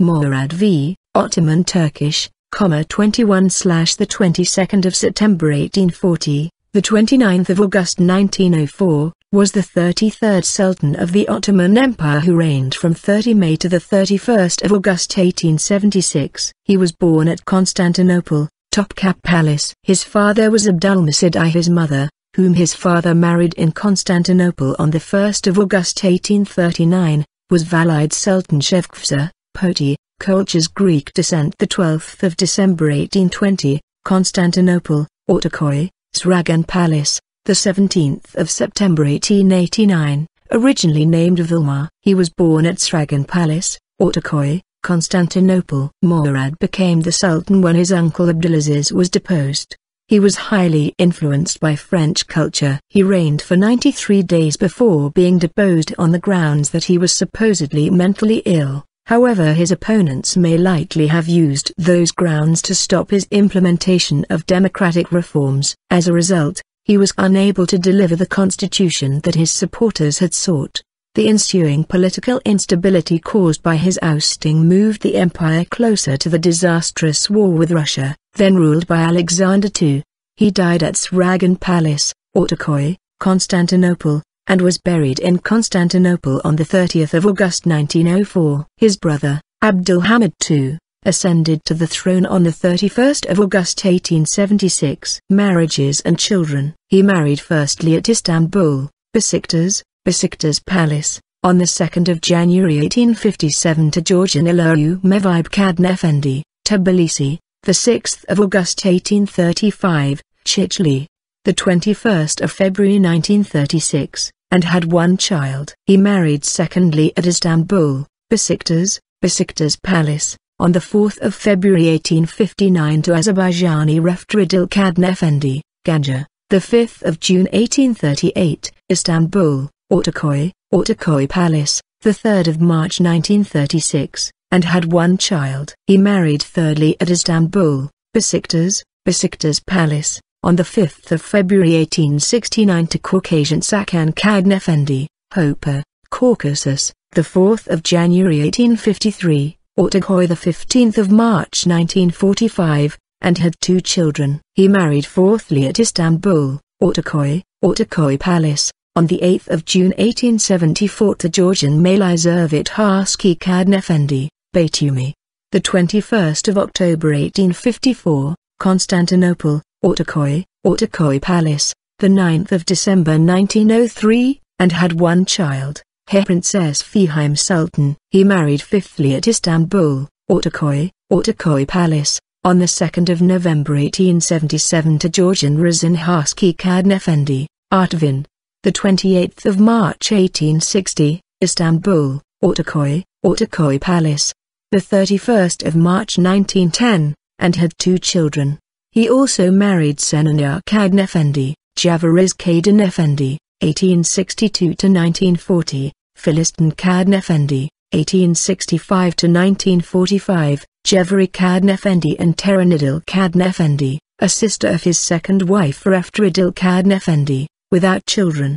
Murad V, Ottoman Turkish, 21 slash the 22nd of September 1840, the 29th of August 1904, was the 33rd Sultan of the Ottoman Empire who reigned from 30 May to the 31st of August 1876. He was born at Constantinople, Topkapı Palace. His father was Abdülmecid I. His mother, whom his father married in Constantinople on the 1st of August 1839, was Valide Sultan Shevkefza, Poti, Colchis Greek descent the 12th of December 1820, Constantinople, Ortaköy, Çırağan Palace, the 17th of September 1889, originally named Vilmar. He was born at Çırağan Palace, Ortaköy, Constantinople. Murad became the Sultan when his uncle Abdulaziz was deposed. He was highly influenced by French culture. He reigned for 93 days before being deposed on the grounds that he was supposedly mentally ill. However his opponents may likely have used those grounds to stop his implementation of democratic reforms. As a result, he was unable to deliver the constitution that his supporters had sought. The ensuing political instability caused by his ousting moved the empire closer to the disastrous war with Russia, then ruled by Alexander II. He died at Çırağan Palace, Ortaköy, Constantinople, and was buried in Constantinople on 30 August 1904. His brother, Abdulhamid II, ascended to the throne on the 31st of August 1876. Marriages and children. He married firstly at Istanbul, Besiktas, Besiktas Palace, on the 2nd of January 1857 to Georgian Ilahu Mevhibe Kadnefendi, Tbilisi, the 6th of August 1835, Chichli, the 21st of February 1936, and had one child. He married secondly at Istanbul, Besiktas, Besiktas Palace, on the 4th of February 1859 to Azerbaijani Refteridil Kadnefendi, Ganja, the 5th of June 1838, Istanbul, Ortaköy, Ortaköy Palace, the 3rd of March 1936, and had one child. He married thirdly at Istanbul, Besiktas, Besiktas Palace, on the 5th of February 1869 to Caucasian Sakan Kadnefendi, Hopa, Caucasus, the 4th of January 1853, Ortaköy the 15th of March 1945, and had two children. He married fourthly at Istanbul, Ortaköy, Ortaköy Palace, on the 8th of June 1874 to Georgian Malay Zervit Haski Kadnefendi, Batumi. The 21st of October 1854, Constantinople, Ortaköy, Ortaköy Palace, the 9th of December 1903, and had one child. Her Princess Fihim Sultan. He married fifthly at Istanbul, Ortaköy, Ortaköy Palace, on the 2nd of November 1877 to Georgian Razin Haski Kadnefendi, Artvin. The 28th of March 1860, Istanbul, Ortaköy, Ortaköy Palace. The 31st of March 1910, and had two children. He also married Senanya Kadnefendi, Javariz Kadnefendi, 1862 to 1940, Filistin Kadnefendi, 1865 to 1945, Jeveri Kadnefendi and Teranidil Kadnefendi, a sister of his second wife Refteridil Kadnefendi, without children.